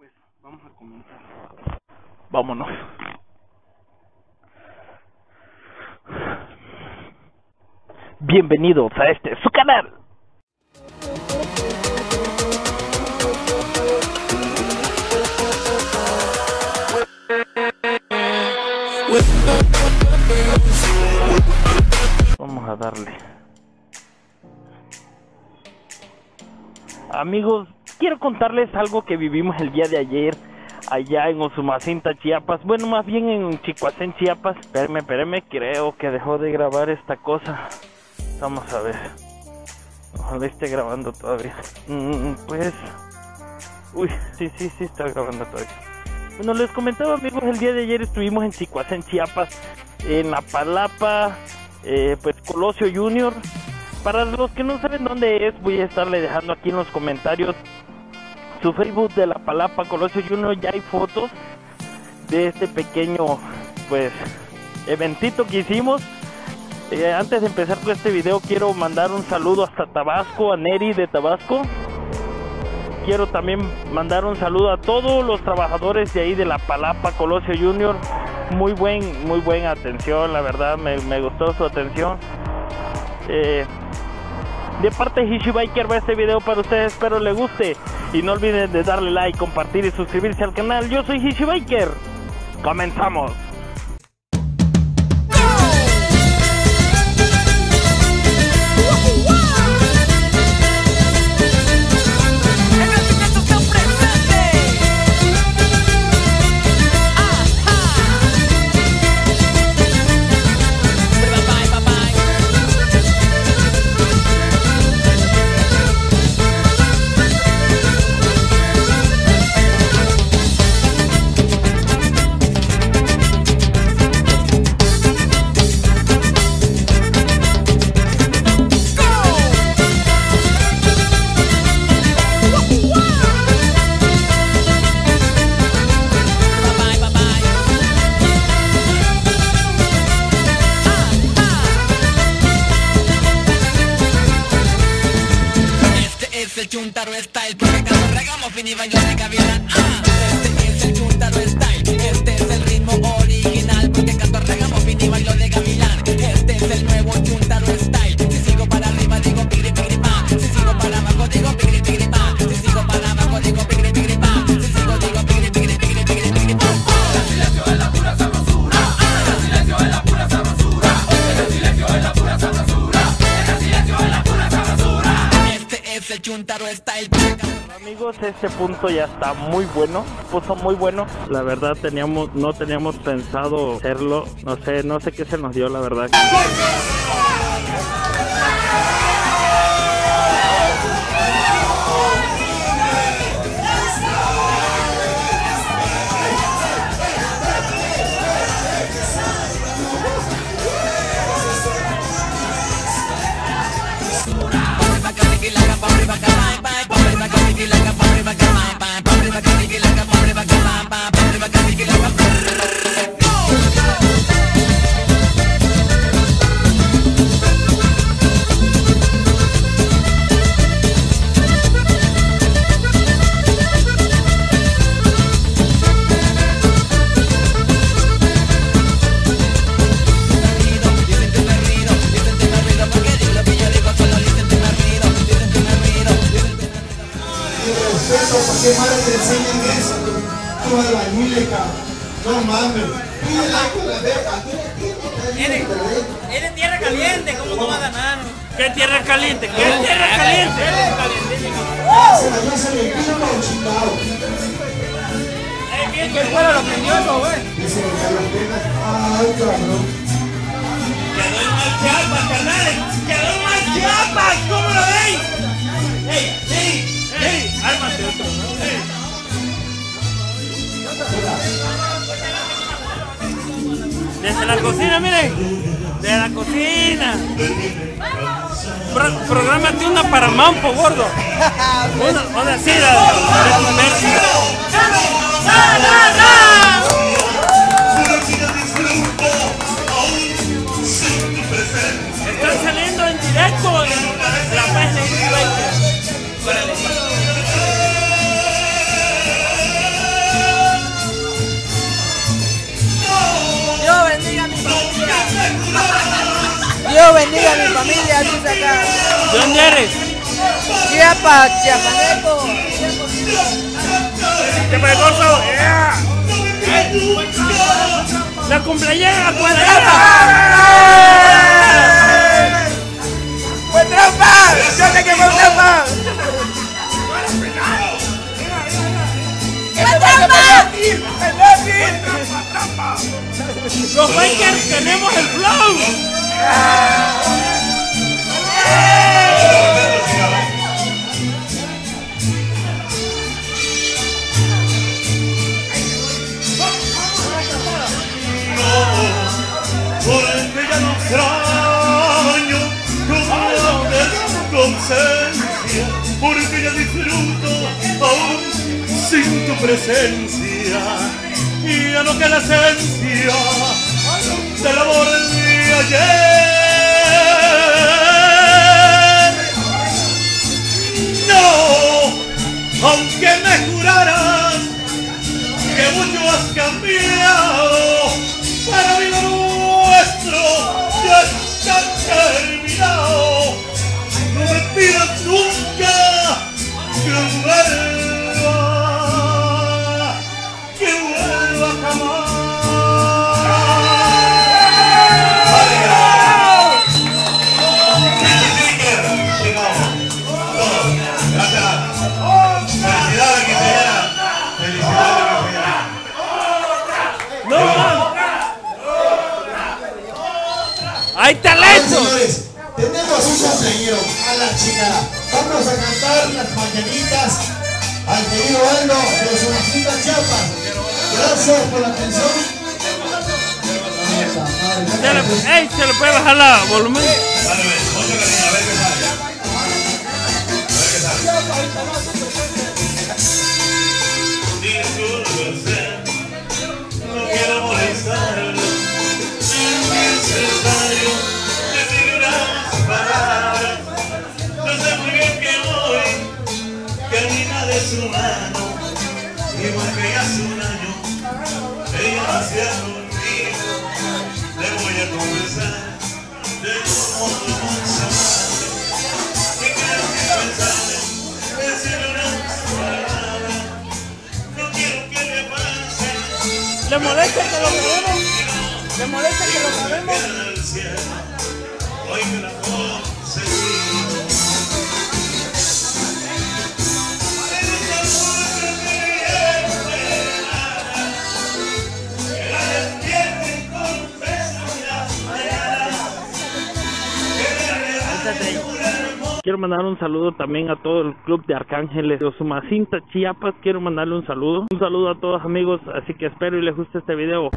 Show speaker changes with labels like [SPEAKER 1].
[SPEAKER 1] pues vamos a comenzar. Vámonos. Bienvenidos a este su canal. Vamos a darle. Amigos, quiero contarles algo que vivimos el día de ayer allá en Osumacinta, Chiapas. Bueno, más bien en Chicoacén, Chiapas. Espérenme, espérenme, creo que dejó de grabar esta cosa. Vamos a ver. Ojalá esté grabando todavía. Mm, pues... Uy, sí, sí, sí, está grabando todavía. Bueno, les comentaba amigos, el día de ayer estuvimos en Chicoacén, Chiapas, en La Palapa, eh, pues Colosio Junior. Para los que no saben dónde es, voy a estarle dejando aquí en los comentarios su Facebook de La Palapa Colosio Junior. Ya hay fotos de este pequeño, pues, eventito que hicimos. Eh, antes de empezar con este video, quiero mandar un saludo hasta Tabasco, a Neri de Tabasco quiero también mandar un saludo a todos los trabajadores de ahí de la Palapa Colosio Junior. Muy buen, muy buena atención, la verdad me, gustó su atención. Eh, de parte de Hishi Biker va este video para ustedes, espero les guste. Y no olviden de darle like, compartir y suscribirse al canal. Yo soy Hishi Biker. Comenzamos.
[SPEAKER 2] Ah. Este es el Chuntaro Style. Este es el ritmo original. Porque cuando regamos y baño de gavilán. Este es el nuevo Chuntaro Style. Si sigo para arriba digo pigri pigri pa. Si sigo para abajo digo pigri pigri pa. Si sigo para abajo digo pigri pigri pa. Si sigo digo pigri pigri pigri pigri pigri pa. Este es el Chuntaro Style
[SPEAKER 1] Amigos, este punto ya está muy bueno, puso muy bueno. La verdad teníamos, no teníamos pensado hacerlo, no sé, no sé qué se nos dio, la verdad.
[SPEAKER 3] Qué madre te enseñan eso? Tú albañil, cabrón. No mames. Con la beca.
[SPEAKER 4] Eres, eres tierra caliente, ¿cómo no va a ganar?
[SPEAKER 1] ¿Qué tierra caliente? ¿Qué tierra caliente?
[SPEAKER 3] Se la le pino con chingado.
[SPEAKER 4] ¿Qué fuera lo prendió eso, güey?
[SPEAKER 3] Dice que la pena. Ay, cabrón.
[SPEAKER 4] Quedó más chiapas, carnales. Quedó chiapas, ¿cómo lo veis? La cocina, miren. De la cocina. Pro, prográmate una para Mampo, gordo. Una, una así, la de comer.
[SPEAKER 5] Toda mi familia, dice acá.
[SPEAKER 1] ¿De dónde eres?
[SPEAKER 5] Chiapas, Chiapaneco.
[SPEAKER 4] ¡Qué pegoso!
[SPEAKER 1] ¡La cumpleañera cuadrada!
[SPEAKER 5] ¡Fue trampa! ¡Yo sé que fue trampa! ¡Fue trampa!
[SPEAKER 1] ¡Los bikers tenemos el flow!
[SPEAKER 4] Porque ya no extraño tu tu ausencia, porque ya disfruto aún sin tu presencia. Y ya no queda esencia del amor de ayer.
[SPEAKER 3] Vamos a cantar las mañanitas al querido Aldo de Somacita Chiapas. Gracias por la atención.
[SPEAKER 1] Se le, ey, se le puede bajar la volumen.
[SPEAKER 4] Dale, a ver qué sale. A ver qué igual que hace un año. Ella hacía conmigo. Le voy a conversar de cómo hemos amado. Que quiero que pensar, decirle unas palabras. No quiero que le pase
[SPEAKER 5] ¿Le molesta que lo grabemos? ¿Le molesta que lo
[SPEAKER 4] cielo. Hoy que la
[SPEAKER 1] Quiero mandar un saludo también a todo el club de Arcángeles de Osumacinta, Chiapas. Quiero mandarle un saludo. Un saludo a todos amigos, así que espero y les guste este video.